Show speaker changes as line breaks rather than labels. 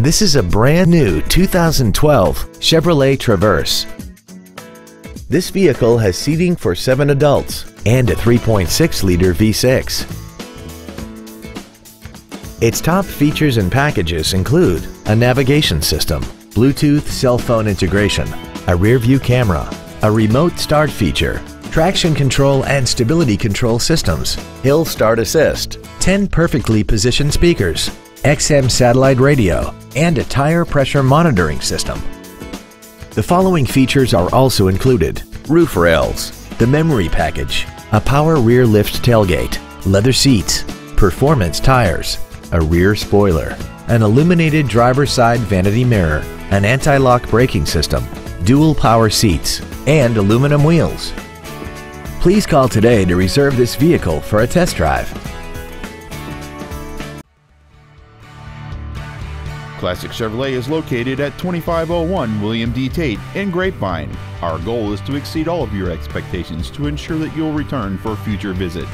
This is a brand new 2012 Chevrolet Traverse. This vehicle has seating for seven adults and a 3.6-liter V6. Its top features and packages include a navigation system, Bluetooth cell phone integration, a rear view camera, a remote start feature, traction control and stability control systems, hill start assist, 10 perfectly positioned speakers, XM satellite radio, and a tire pressure monitoring system. The following features are also included. Roof rails, the memory package, a power rear lift tailgate, leather seats, performance tires, a rear spoiler, an illuminated driver's side vanity mirror, an anti-lock braking system, dual power seats, and aluminum wheels. Please call today to reserve this vehicle for a test drive.
Classic Chevrolet is located at 2501 William D. Tate in Grapevine. Our goal is to exceed all of your expectations to ensure that you'll return for future visits.